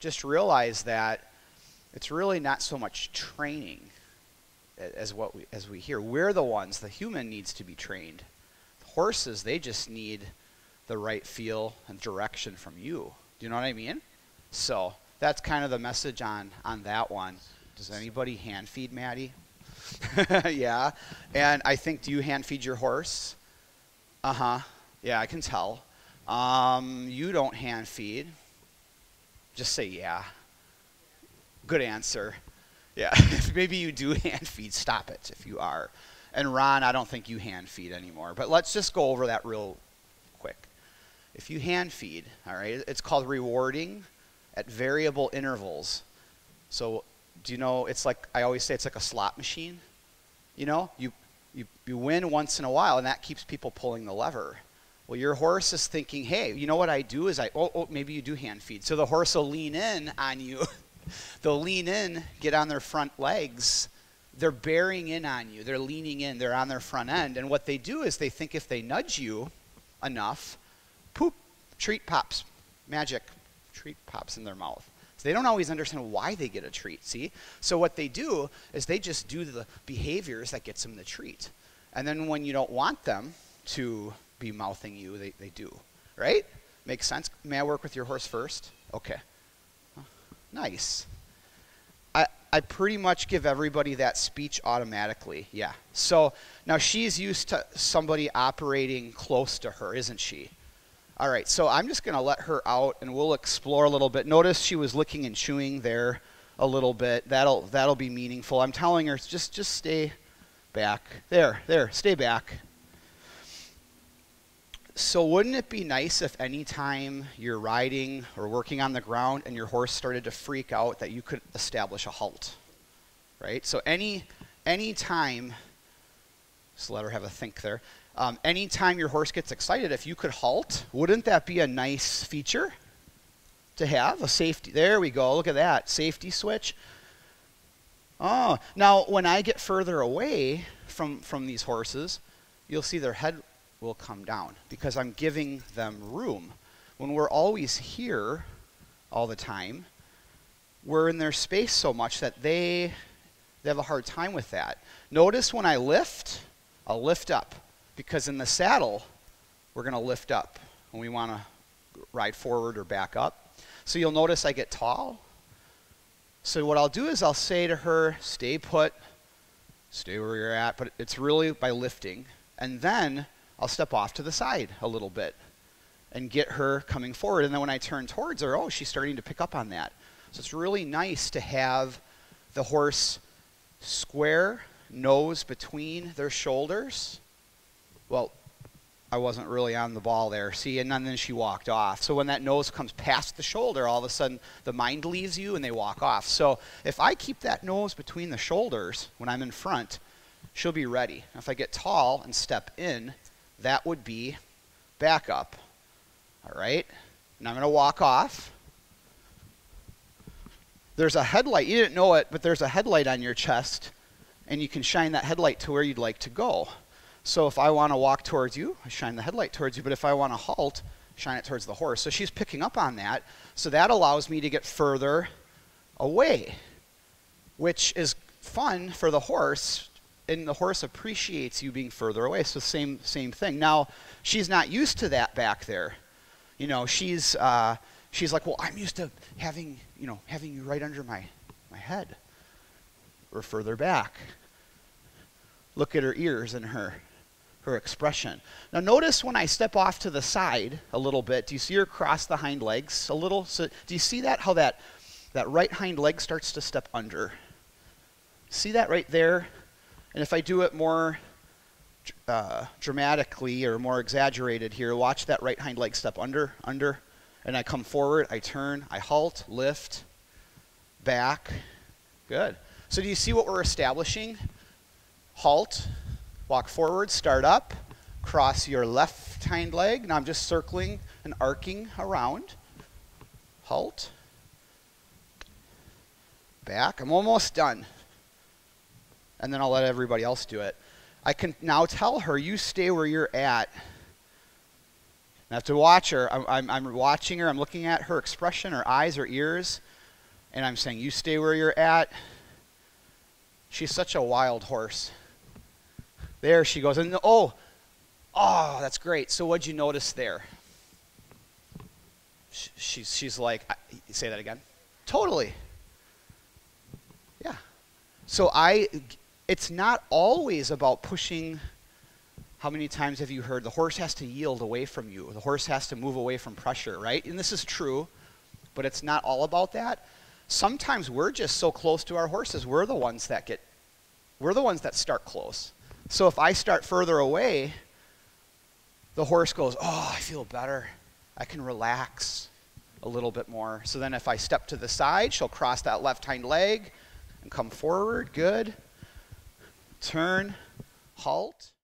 just realize that it's really not so much training as what we, as we hear. We're the ones, the human needs to be trained. Horses, they just need the right feel and direction from you. Do you know what I mean? So that's kind of the message on on that one. Does anybody hand feed Maddie? yeah. And I think, do you hand feed your horse? Uh huh. Yeah, I can tell. Um, you don't hand feed. Just say yeah. Good answer. Yeah. Maybe you do hand feed. Stop it if you are. And Ron, I don't think you hand feed anymore. But let's just go over that real quick. If you hand feed, all right, it's called rewarding at variable intervals. So do you know it's like I always say it's like a slot machine. You know, you you, you win once in a while and that keeps people pulling the lever. Well, your horse is thinking, hey, you know what I do is I, oh, oh maybe you do hand feed. So the horse will lean in on you. They'll lean in, get on their front legs. They're bearing in on you. They're leaning in. They're on their front end. And what they do is they think if they nudge you enough, poop, treat pops, magic, treat pops in their mouth. So they don't always understand why they get a treat, see? So what they do is they just do the behaviors that gets them the treat. And then when you don't want them to be mouthing you, they, they do. Right? Makes sense? May I work with your horse first? Okay. Nice. I, I pretty much give everybody that speech automatically. Yeah. So now she's used to somebody operating close to her, isn't she? All right, so I'm just going to let her out and we'll explore a little bit. Notice she was licking and chewing there a little bit. That'll that'll be meaningful. I'm telling her just just stay back. There, there, stay back. So wouldn't it be nice if any time you're riding or working on the ground and your horse started to freak out that you could establish a halt? Right? So any any time just let her have a think there. Um, anytime your horse gets excited, if you could halt, wouldn't that be a nice feature to have? A safety. There we go. Look at that. Safety switch. Oh, now when I get further away from, from these horses, you'll see their head will come down because I'm giving them room. When we're always here all the time, we're in their space so much that they, they have a hard time with that. Notice when I lift, I'll lift up because in the saddle, we're going to lift up when we want to ride forward or back up. So you'll notice I get tall. So what I'll do is I'll say to her, stay put, stay where you're at, but it's really by lifting. And then I'll step off to the side a little bit and get her coming forward. And then when I turn towards her, oh, she's starting to pick up on that. So it's really nice to have the horse square, nose between their shoulders, well, I wasn't really on the ball there. See, and then she walked off. So when that nose comes past the shoulder, all of a sudden the mind leaves you and they walk off. So if I keep that nose between the shoulders when I'm in front, she'll be ready. If I get tall and step in, that would be back up. All right? And I'm going to walk off. There's a headlight. You didn't know it, but there's a headlight on your chest, and you can shine that headlight to where you'd like to go. So if I want to walk towards you, I shine the headlight towards you. But if I want to halt, shine it towards the horse. So she's picking up on that. So that allows me to get further away, which is fun for the horse. And the horse appreciates you being further away. So same same thing. Now she's not used to that back there. You know, she's uh, she's like, well, I'm used to having you know having you right under my my head. Or further back. Look at her ears and her her expression. Now notice when I step off to the side a little bit, do you see her cross the hind legs a little? So do you see that how that that right hind leg starts to step under? See that right there? And if I do it more uh, dramatically or more exaggerated here, watch that right hind leg step under, under, and I come forward, I turn, I halt, lift, back. Good. So do you see what we're establishing? Halt, Walk forward, start up, cross your left hind leg. Now I'm just circling and arcing around. Halt. Back. I'm almost done. And then I'll let everybody else do it. I can now tell her, you stay where you're at. I have to watch her. I'm, I'm, I'm watching her. I'm looking at her expression, her eyes, her ears. and I'm saying, you stay where you're at. She's such a wild horse. There she goes. And oh, oh, that's great. So what'd you notice there? She's, she's like, say that again. Totally. Yeah. So I, it's not always about pushing. How many times have you heard the horse has to yield away from you? The horse has to move away from pressure, right? And this is true, but it's not all about that. Sometimes we're just so close to our horses, we're the ones that get, we're the ones that start close. So if I start further away, the horse goes, Oh, I feel better. I can relax a little bit more. So then if I step to the side, she'll cross that left hind leg and come forward. Good. Turn, halt.